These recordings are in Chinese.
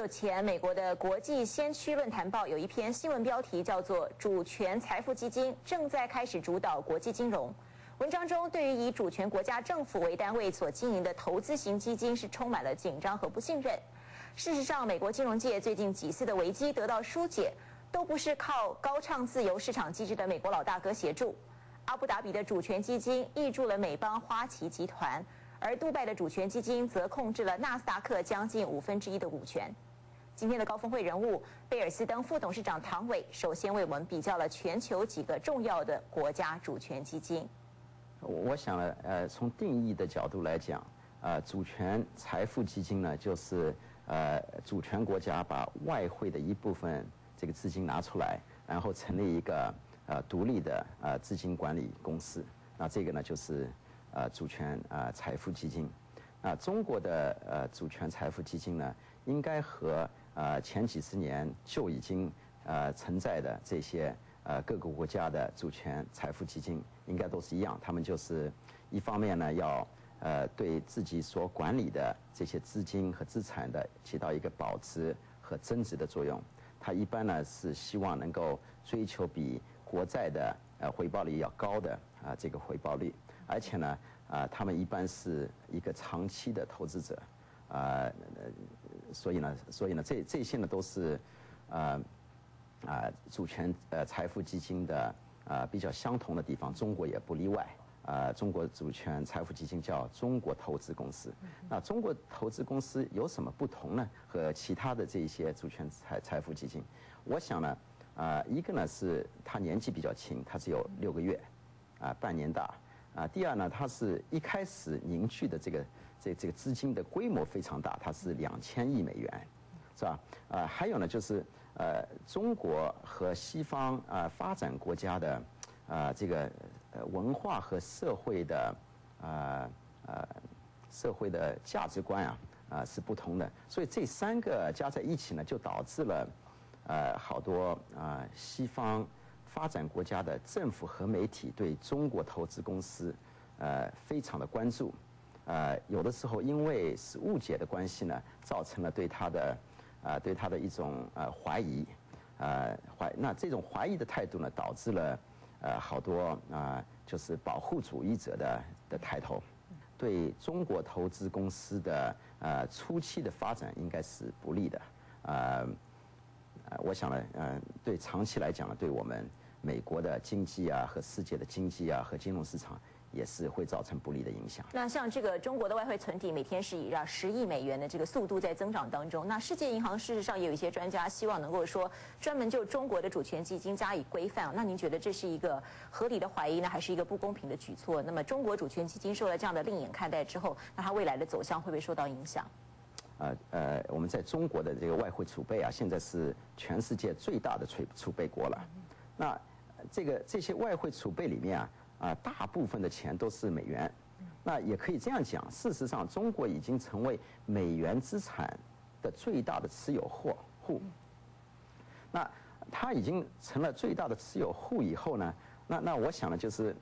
久前，美国的国际先驱论坛报有一篇新闻标题，叫做“主权财富基金正在开始主导国际金融”。文章中对于以主权国家政府为单位所经营的投资型基金是充满了紧张和不信任。事实上，美国金融界最近几次的危机得到疏解，都不是靠高唱自由市场机制的美国老大哥协助。阿布达比的主权基金挹注了美邦花旗集团。而杜拜的主权基金则控制了纳斯达克将近五分之一的股权。今天的高峰会人物贝尔斯登副董事长唐伟首先为我们比较了全球几个重要的国家主权基金。我想呢，呃，从定义的角度来讲，呃，主权财富基金呢，就是呃，主权国家把外汇的一部分这个资金拿出来，然后成立一个呃独立的呃资金管理公司。那这个呢，就是。呃，主权啊，财富基金，啊，中国的呃主权财富基金呢，应该和呃前几十年就已经呃存在的这些呃各个国家的主权财富基金，应该都是一样。他们就是一方面呢，要呃对自己所管理的这些资金和资产的起到一个保值和增值的作用。它一般呢是希望能够追求比国债的呃回报率要高的啊这个回报率。而且呢，啊，他们一般是一个长期的投资者，啊，所以呢，所以呢，这这些呢都是，啊，啊，主权呃财富基金的呃比较相同的地方，中国也不例外。呃，中国主权财富基金叫中国投资公司。那中国投资公司有什么不同呢？和其他的这些主权财财富基金，我想呢，呃，一个呢是他年纪比较轻，他只有六个月，啊，半年大。啊，第二呢，它是一开始凝聚的这个这这个资金的规模非常大，它是两千亿美元，是吧？啊，还有呢，就是呃，中国和西方啊发展国家的啊这个呃文化和社会的啊啊社会的价值观啊啊是不同的，所以这三个加在一起呢，就导致了呃好多啊西方。发展国家的政府和媒体对中国投资公司，呃，非常的关注，呃，有的时候因为是误解的关系呢，造成了对他的，啊，对他的一种呃怀疑，呃怀，那这种怀疑的态度呢，导致了，呃，好多啊，就是保护主义者的的抬头，对中国投资公司的呃初期的发展应该是不利的，啊。我想呢，呃，对长期来讲呢，对我们美国的经济啊和世界的经济啊和金融市场也是会造成不利的影响。那像这个中国的外汇存底每天是以让十亿美元的这个速度在增长当中。那世界银行事实上也有一些专家希望能够说专门就中国的主权基金加以规范。那您觉得这是一个合理的怀疑呢，还是一个不公平的举措？那么中国主权基金受了这样的另眼看待之后，那它未来的走向会不会受到影响？呃呃，我们在中国的这个外汇储备啊，现在是全世界最大的储储备国了。那这个这些外汇储备里面啊，啊，大部分的钱都是美元。那也可以这样讲，事实上，中国已经成为美元资产的最大的持有户户。那它已经成了最大的持有户以后呢，那那我想呢，就是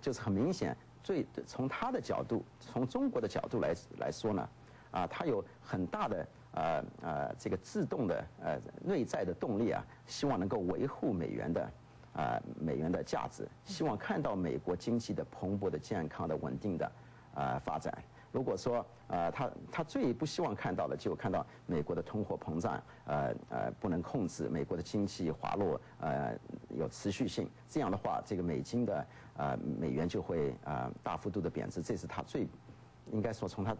就是很明显，最从他的角度，从中国的角度来来说呢。啊，它有很大的呃呃这个自动的呃内在的动力啊，希望能够维护美元的啊美元的价值，希望看到美国经济的蓬勃的、健康的、稳定的啊发展。如果说啊，他他最不希望看到的，就看到美国的通货膨胀呃呃不能控制，美国的经济滑落呃有持续性，这样的话，这个美金的啊美元就会啊大幅度的贬值，这是他最应该说从他。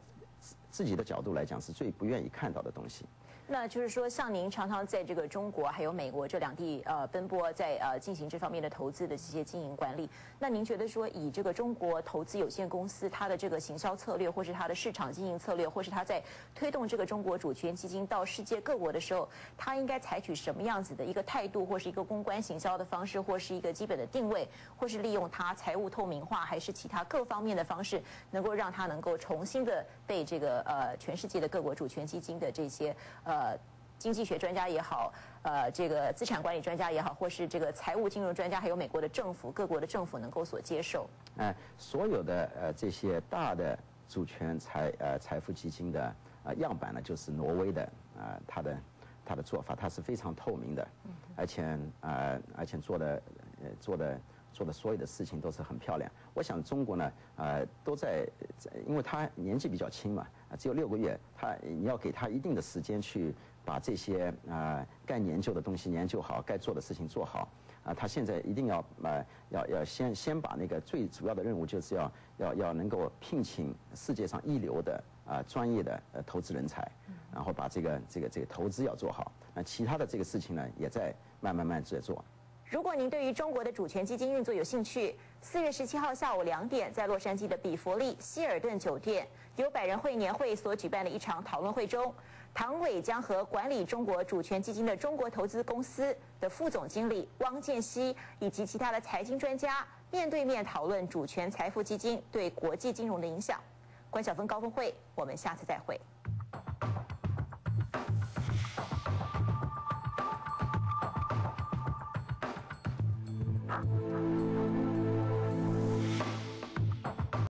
自己的角度来讲，是最不愿意看到的东西。那就是说，像您常常在这个中国还有美国这两地呃奔波，在呃进行这方面的投资的这些经营管理，那您觉得说，以这个中国投资有限公司它的这个行销策略，或是它的市场经营策略，或是它在推动这个中国主权基金到世界各国的时候，它应该采取什么样子的一个态度，或是一个公关行销的方式，或是一个基本的定位，或是利用它财务透明化，还是其他各方面的方式，能够让它能够重新的被这个呃全世界的各国主权基金的这些呃。呃，经济学专家也好，呃，这个资产管理专家也好，或是这个财务金融专家，还有美国的政府、各国的政府能够所接受。哎，所有的呃这些大的主权财呃财富基金的呃样板呢，就是挪威的啊它的它的做法，它是非常透明的，而且啊而且做的呃做的做的所有的事情都是很漂亮。我想中国呢呃都在，因为他年纪比较轻嘛，只有六个月，他你要给他一定的时间去把这些啊该研究的东西研究好，该做的事情做好。啊，他现在一定要呃，要要先先把那个最主要的任务，就是要要要能够聘请世界上一流的啊专业的呃投资人才，然后把这个这个这个投资要做好。那其他的这个事情呢，也在慢慢慢在做。如果您对于中国的主权基金运作有兴趣，四月十七号下午两点，在洛杉矶的比佛利希尔顿酒店，由百人会年会所举办的一场讨论会中。唐伟将和管理中国主权基金的中国投资公司的副总经理汪建熙以及其他的财经专家面对面讨论主权财富基金对国际金融的影响。关晓峰高峰会，我们下次再会。